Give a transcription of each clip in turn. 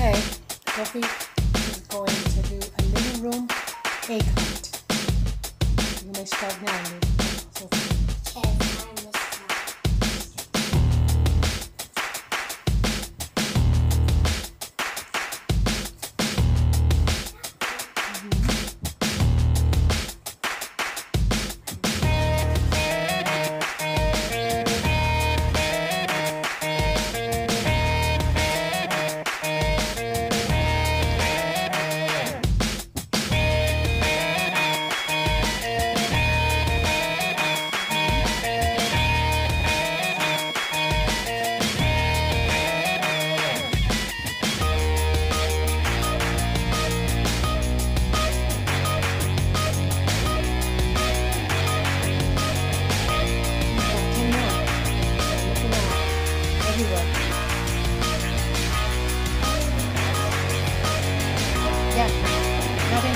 Okay, Sophie is going to do a living room egg hunt. You may start now,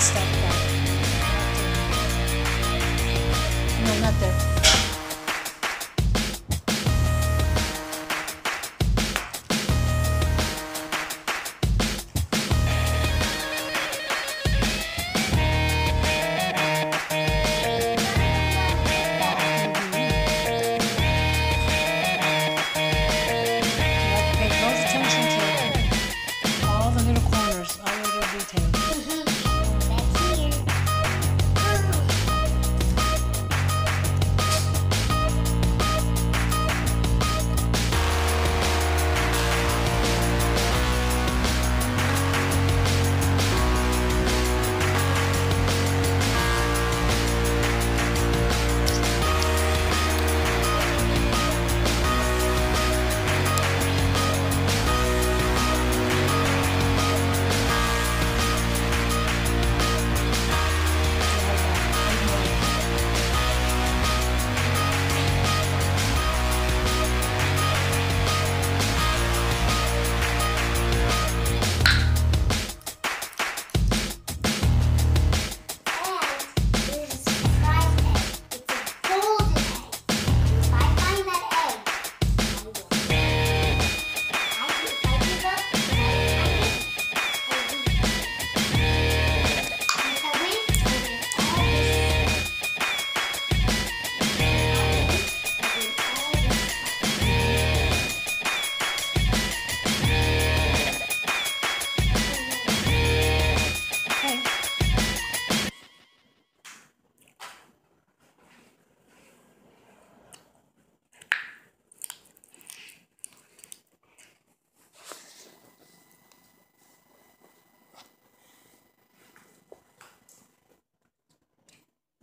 stuff,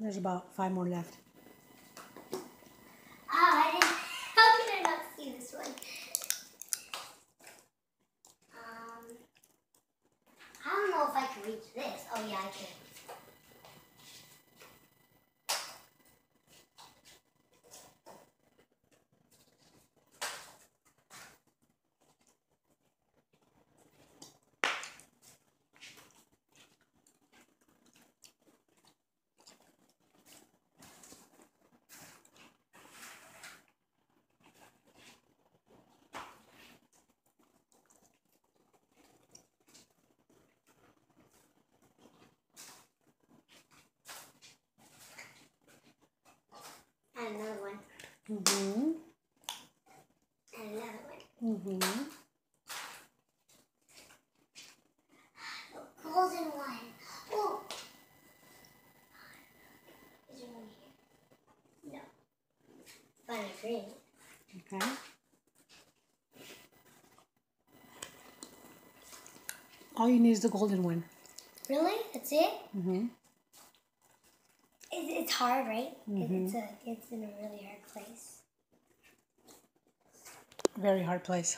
There's about five more left. Oh, I didn't. How can I not see this one? Um, I don't know if I can reach this. Oh yeah, I can. One. Golden one. Oh. Is there one here? No. Find a green. Okay. All you need is the golden one. Really? That's it? Mm-hmm. It's, it's hard, right? It- Mhm. It's a it's in a really hard place. Very hard place.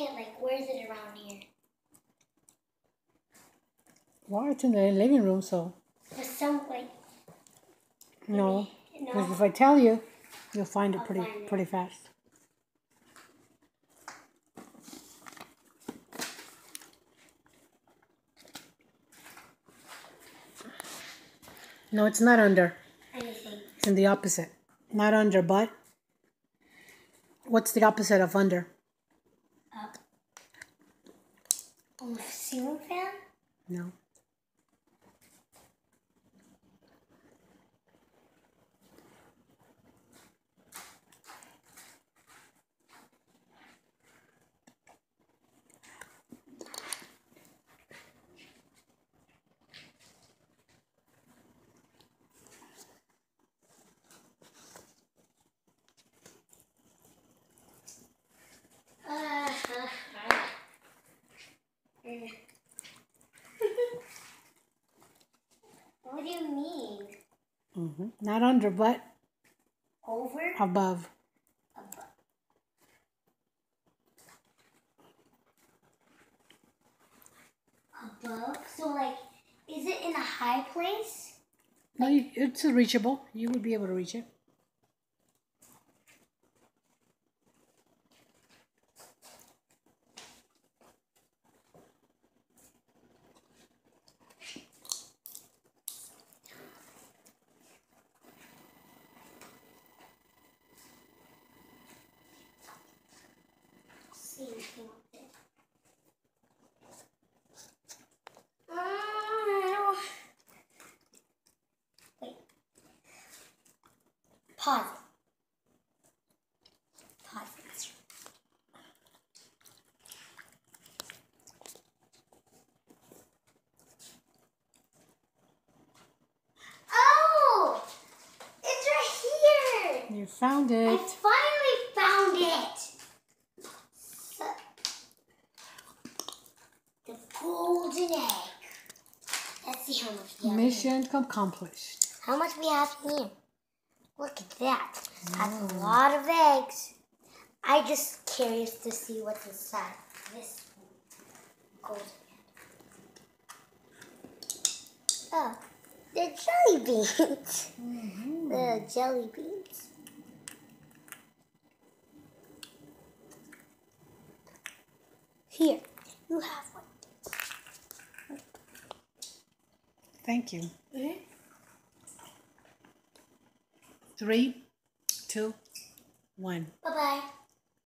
Like where is it around here? Well, it's in the living room, so For some like no. Because no. if I tell you, you'll find it I'll pretty find it. pretty fast. No, it's not under. anything. It's in the opposite. Not under, but what's the opposite of under? Com Silvia? Não. Not under, but Over? above. Above. Above? So, like, is it in a high place? No, you, it's reachable. You would be able to reach it. see anything up there. Uh, Wait. Pause it. Pause it. Oh! It's here! Found I finally found it! So- the golden egg. Let's see how much we have. here. Mission accomplished. How much we have here? Look at that. That's a mm. lot of eggs. I just curious to see what's inside this golden egg. Oh, they're jelly beans. the jelly beans. Mm-hmm. Here, you have one. Thank you. Mhm. Three, two, one. Bye bye.